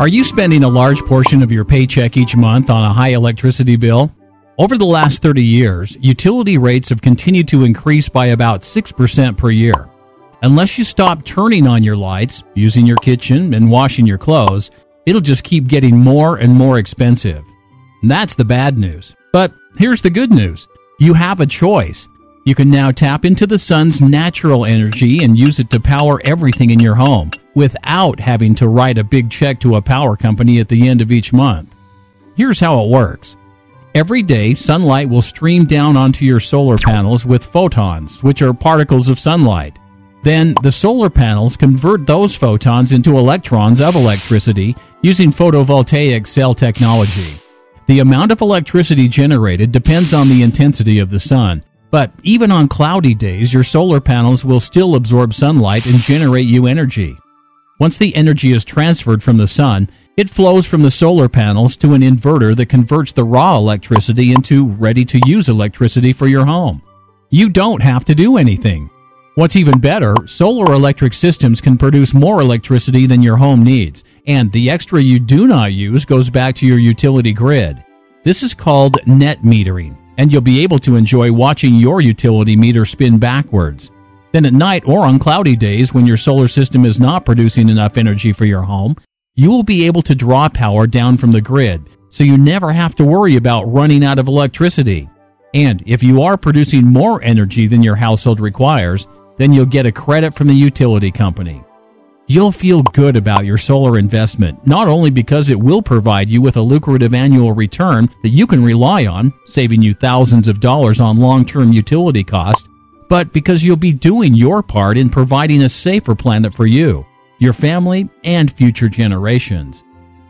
Are you spending a large portion of your paycheck each month on a high electricity bill? Over the last 30 years, utility rates have continued to increase by about 6% per year. Unless you stop turning on your lights, using your kitchen, and washing your clothes, it'll just keep getting more and more expensive. And that's the bad news. But here's the good news you have a choice. You can now tap into the sun's natural energy and use it to power everything in your home without having to write a big check to a power company at the end of each month. Here's how it works. Every day, sunlight will stream down onto your solar panels with photons, which are particles of sunlight. Then, the solar panels convert those photons into electrons of electricity using photovoltaic cell technology. The amount of electricity generated depends on the intensity of the sun, but even on cloudy days, your solar panels will still absorb sunlight and generate you energy. Once the energy is transferred from the sun, it flows from the solar panels to an inverter that converts the raw electricity into ready to use electricity for your home. You don't have to do anything. What's even better, solar electric systems can produce more electricity than your home needs, and the extra you do not use goes back to your utility grid. This is called net metering and you'll be able to enjoy watching your utility meter spin backwards. Then at night or on cloudy days when your solar system is not producing enough energy for your home, you will be able to draw power down from the grid, so you never have to worry about running out of electricity. And if you are producing more energy than your household requires, then you'll get a credit from the utility company. You'll feel good about your solar investment, not only because it will provide you with a lucrative annual return that you can rely on, saving you thousands of dollars on long term utility costs, but because you'll be doing your part in providing a safer planet for you, your family, and future generations.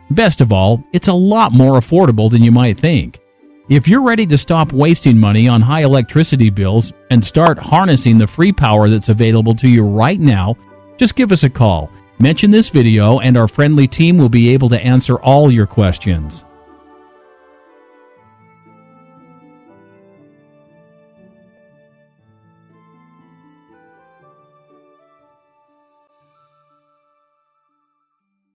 Best of all, it's a lot more affordable than you might think. If you're ready to stop wasting money on high electricity bills and start harnessing the free power that's available to you right now, just give us a call. Mention this video and our friendly team will be able to answer all your questions.